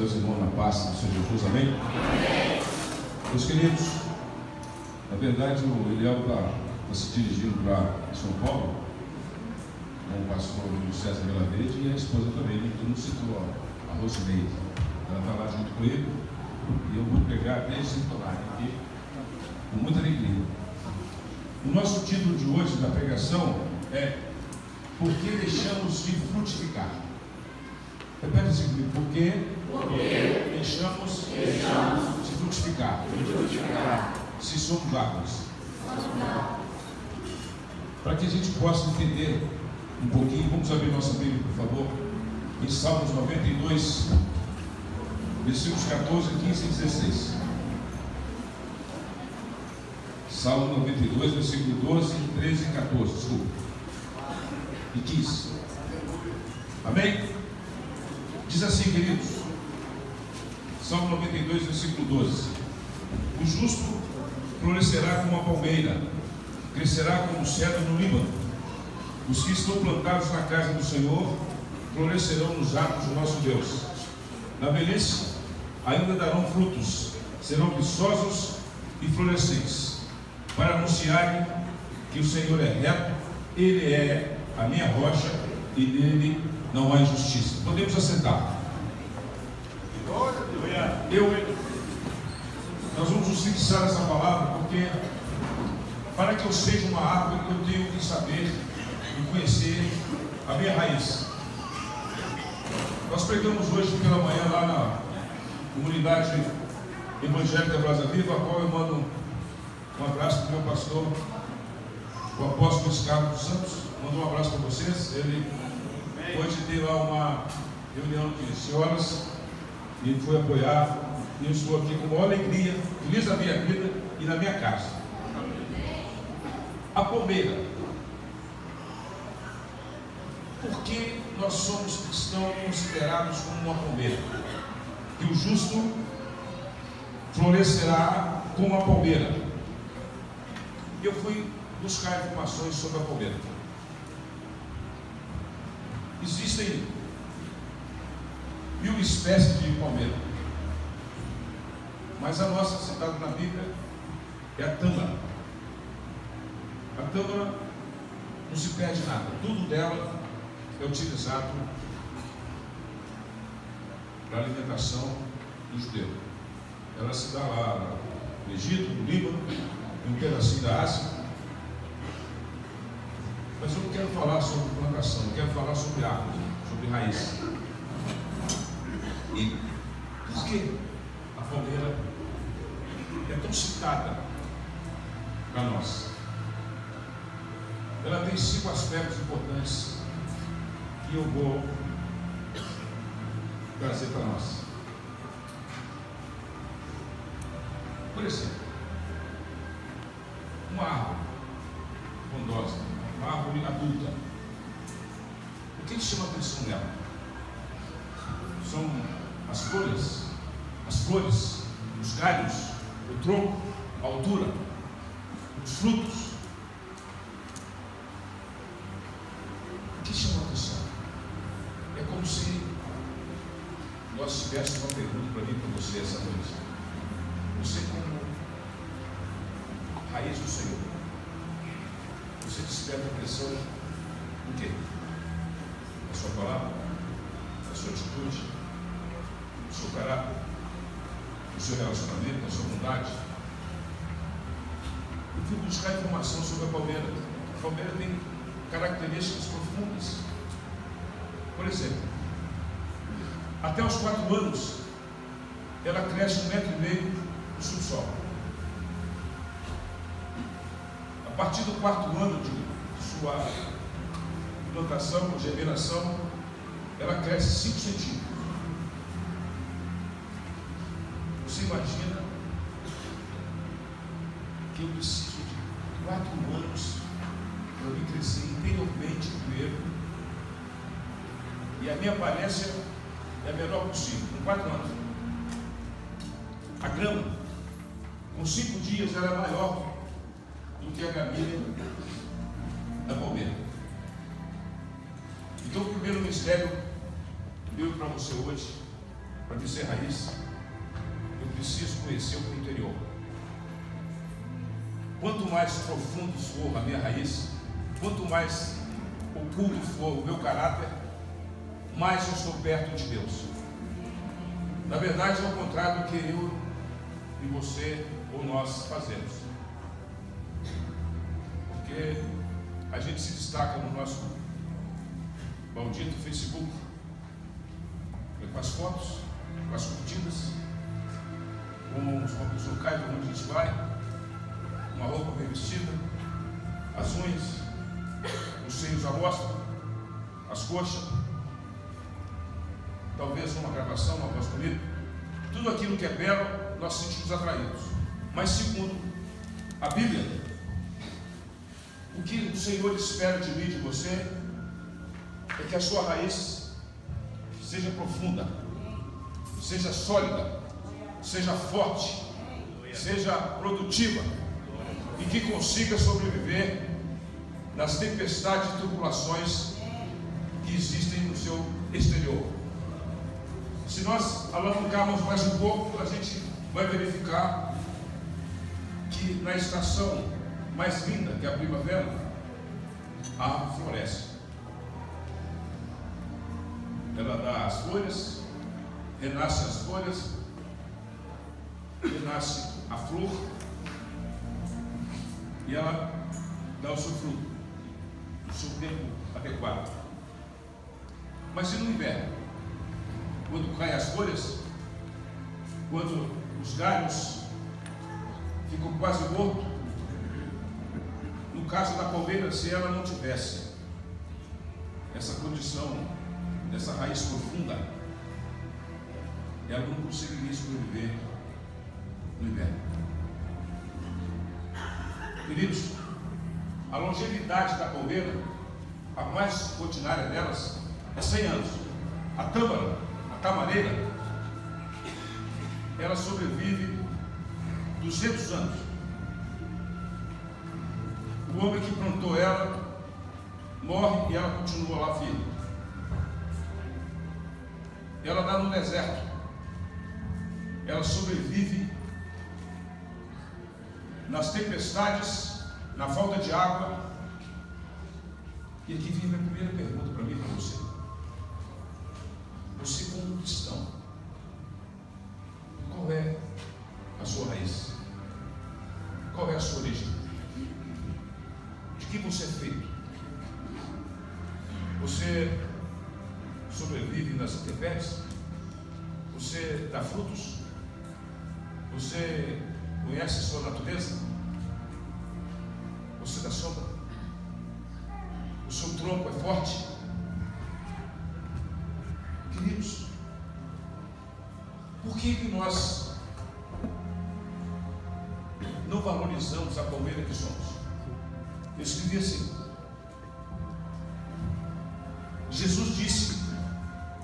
meus irmãos na paz do Senhor Jesus, amém? Meus queridos, na verdade o Eliel está tá se dirigindo para São Paulo, com o pastor César Verde e a esposa também, né? todo mundo citou a Rosineide. Ela está lá junto com ele e eu vou pegar desde sintonar aqui com muita alegria. O nosso título de hoje da pregação é Por que deixamos de frutificar? Repete assim comigo, por que deixamos, de frutificar? frutificar? Se somos árvores. Para que a gente possa entender um pouquinho, vamos abrir nossa Bíblia, por favor, em Salmos 92, versículos 14, 15 e 16. Salmo 92, versículo 12, 13 e 14, desculpa. E 15. Amém? Diz assim, queridos, Salmo 92, versículo 12: O justo florescerá como a palmeira, crescerá como o cedro no Líbano. Os que estão plantados na casa do Senhor florescerão nos atos do nosso Deus. Na velhice ainda darão frutos, serão viçosos e florescentes, para anunciarem que o Senhor é reto, Ele é a minha rocha e nele não há injustiça. Podemos assentar. Eu, nós vamos nos fixar nessa palavra, porque para que eu seja uma árvore, eu tenho que saber e conhecer a minha raiz. Nós pregamos hoje pela manhã lá na comunidade evangélica Brasa Viva, a qual eu mando um abraço para o meu pastor, o apóstolo Escarpo Santos. Mando um abraço para vocês. Ele Hoje tem lá uma reunião de senhoras e foi apoiar. E eu estou aqui com maior alegria, feliz da minha vida e na minha casa. A palmeira. Por que nós somos cristãos considerados como uma palmeira? Que o justo florescerá como a palmeira. Eu fui buscar informações sobre a palmeira. Existem mil espécies de palmeira. Mas a nossa citada na Bíblia é a tâmara. A tâmara não se perde nada. Tudo dela é utilizado para alimentação do judeu. Ela se dá lá no Egito, no Líbano, em um pedacinho da Ásia. Mas eu não quero falar sobre plantação, eu quero falar sobre árvore, sobre raiz. E por que a palmeira é tão citada para nós? Ela tem cinco aspectos importantes que eu vou trazer para nós. Por exemplo, uma árvore frondosa, uma árvore adulta. O que chama a atenção dela? São as folhas, as flores, os galhos, o tronco, a altura, os frutos. O que chama a atenção? É como se nós tivéssemos uma pergunta para mim para você essa noite. Você como raiz do Senhor, você desperta a pressão do quê? Da sua palavra, da sua atitude, do seu caráter, do seu relacionamento, da sua bondade. Eu fui buscar informação sobre a palmeira. A palmeira tem características profundas. Por exemplo, até os quatro anos, ela cresce um metro e meio no subsolo. A partir do quarto ano de sua plantação, germinação, ela cresce 5 centímetros. Você imagina que eu preciso de quatro anos para me crescer interiormente primeiro. E a minha aparência é a menor possível, com quatro anos. A grama, com cinco dias, era maior do que a gramínea da palmeira. Então, o primeiro mistério meu para você hoje para ser raiz, eu preciso conhecer o meu interior. Quanto mais profundo for a minha raiz, quanto mais oculto for o meu caráter, mais eu estou perto de Deus. Na verdade, é o contrário do que eu e você ou nós fazemos. Porque a gente se destaca no nosso maldito Facebook com as fotos, com as curtidas, com os locais onde a gente vai, uma roupa bem vestida, as unhas, os seios à mostra, as coxas, talvez uma gravação, uma voz bonita, tudo aquilo que é belo, nós sentimos atraídos. Mas segundo a Bíblia, o que o Senhor espera de mim, de você, é que a sua raiz seja profunda, seja sólida, seja forte, seja produtiva e que consiga sobreviver nas tempestades e tribulações que existem no seu exterior. Se nós alavancarmos mais um pouco, a gente vai verificar que na estação mais linda, que é a primavera, a floresce. Ela dá as folhas, renasce as folhas, renasce a flor e ela dá o seu fruto no seu tempo adequado. Mas e no inverno? Quando caem as folhas, quando os galhos ficam quase mortos, no caso da palmeira, se ela não tivesse essa condição, dessa raiz profunda, ela não conseguiria sobreviver inverno. Queridos, a longevidade da palmeira, a mais ordinária delas, é 100 anos. A tâmara, a tamareira, ela sobrevive 200 anos. O homem que plantou ela morre e ela continua lá firme. Ela dá no deserto. Ela sobrevive nas tempestades, na falta de água. E aqui vem a minha primeira pergunta para mim e para você. Você como cristão, qual é a sua raiz? Qual é a sua origem? De que você é feito? Você sobrevive nas intempéries? Você dá frutos? Você conhece a sua natureza? Por que, que nós não valorizamos a palmeira que somos? Eu escrevi assim. Jesus disse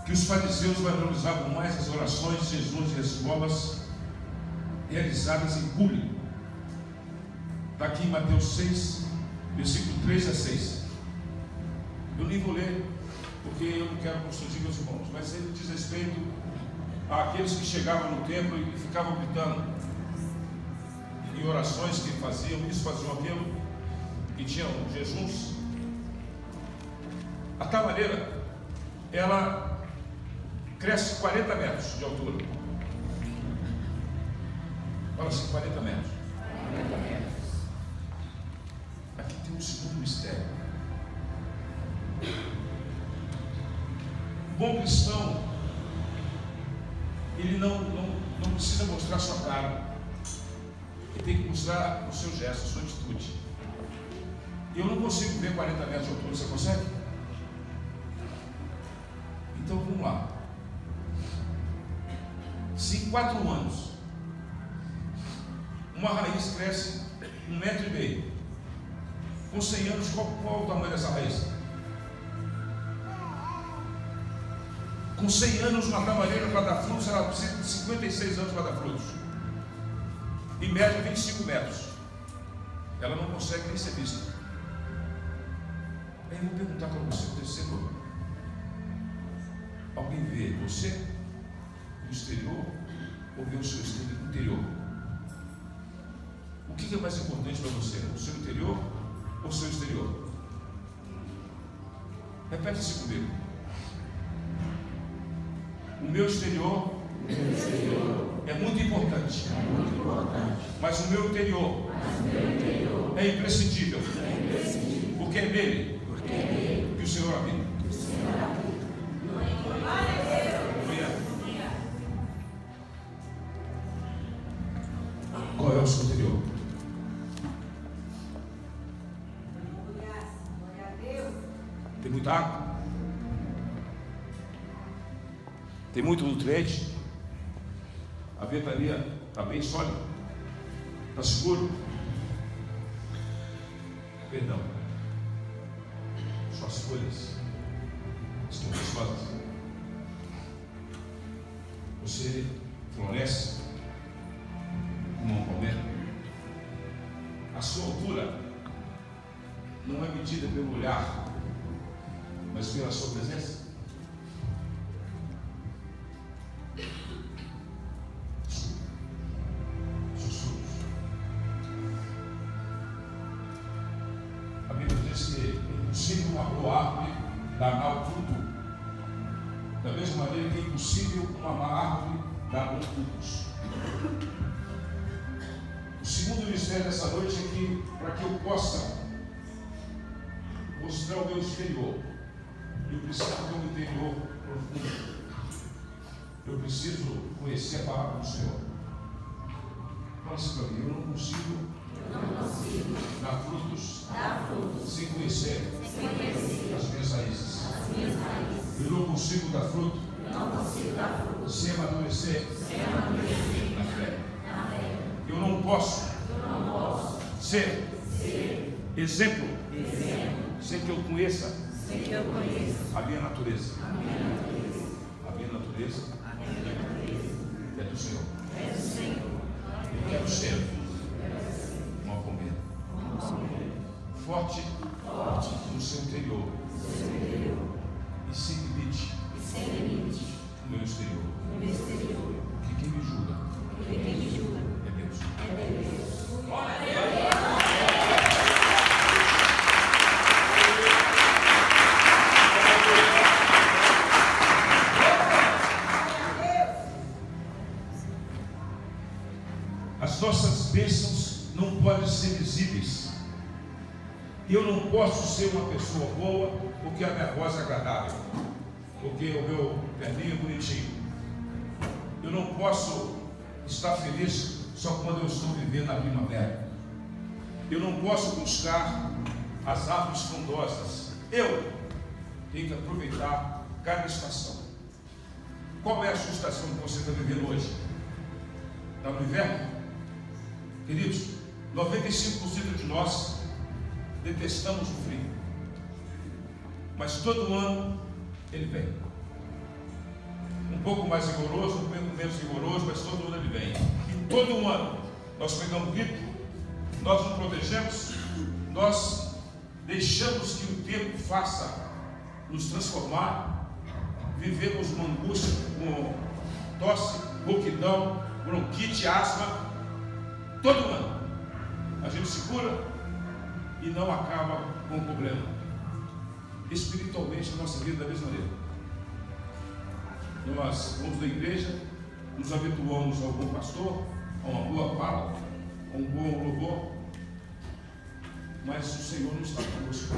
que os fariseus valorizavam mais as orações, jejuns e esmolas realizadas em público. Está aqui em Mateus 6, versículo 3 a 6. Eu nem vou ler, porque eu não quero constranger meus irmãos, mas ele diz respeito àqueles que chegavam no templo e ficavam gritando em orações que faziam isso, faziam aquilo, que tinham jejuns. A tamareira, ela cresce 40 metros de altura. Fala assim, 40 metros. 40 metros. Aqui tem um segundo mistério. O bom cristão, ele não, não, não precisa mostrar sua cara. Ele tem que mostrar o seu gesto, a sua atitude. Eu não consigo ver 40 metros de altura, você consegue? Então vamos lá. Se em quatro anos uma raiz cresce um metro e meio, com 100 anos, qual, qual o tamanho dessa raiz? Com 100 anos, uma para dar frutos, ela precisa de 56 anos para dar frutos. Em média, 25 metros. Ela não consegue nem ser vista. Aí eu vou perguntar para você, terceiro. Alguém vê você? o exterior ou ver o seu interior? O que é mais importante para você? O seu interior ou o seu exterior? Repete isso comigo. O meu exterior, é, muito importante, Mas, o meu interior, é, imprescindível. Porque é nele, que o Senhor habita. Qual é o seu interior? Tem muita água? Tem muito nutriente? A ventania está bem sólida? Está seguro? Perdão. Suas folhas estão vistosas. Você floresce como uma palmeira. A sua altura não é medida pelo olhar, mas pela sua presença. Conhecer a palavra do Senhor. Assim para mim, eu não consigo, eu não dar, frutos dar frutos sem conhecer, sem conhecer as, minhas raízes. as minhas raízes. Eu não consigo dar fruto, eu não consigo dar fruto sem amadurecer, sem amadurecer na fé. Na fé. Eu eu não posso ser, ser exemplo, exemplo sem que eu conheça, sem que eu conheça a minha natureza. A minha natureza. A minha natureza. A minha natureza é do Senhor. É do Senhor. Eu quero ser uma palmeira. Forte, Forte no seu interior. Agradável, porque o meu perninho é bonitinho. Eu não posso estar feliz só quando eu estou vivendo a primavera. Eu não posso buscar as árvores frondosas. Eu tenho que aproveitar cada estação. Qual é a sua estação que você está vivendo hoje? Está no inverno? Queridos, 95% de nós detestamos o frio. Mas todo ano ele vem. Um pouco mais rigoroso, um pouco menos rigoroso, mas todo ano ele vem. E todo ano nós pegamos gripe, nós nos protegemos, nós deixamos que o tempo faça nos transformar, vivemos uma angústia com tosse, rouquidão, bronquite, asma, Todo ano. A gente se cura e não acaba com o problema. Espiritualmente, a nossa vida da mesma maneira. Nós vamos da igreja, nos habituamos ao bom pastor, a uma boa fala, a um bom louvor, mas o Senhor não está conosco.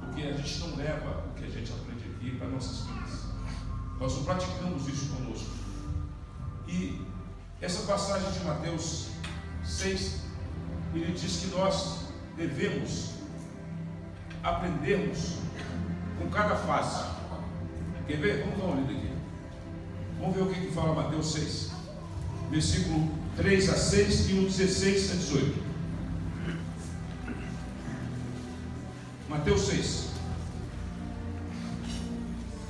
Porque a gente não leva o que a gente aprende aqui para nossas vidas. Nós não praticamos isso conosco. E essa passagem de Mateus 6, ele diz que nós devemos aprendermos com cada fase. Quer ver? Vamos dar uma olhada aqui. Vamos ver o que, que fala Mateus 6, versículo 3 a 6 e o 16 a 18. Mateus 6.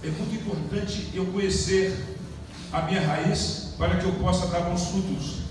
É muito importante eu conhecer a minha raiz para que eu possa dar bons frutos.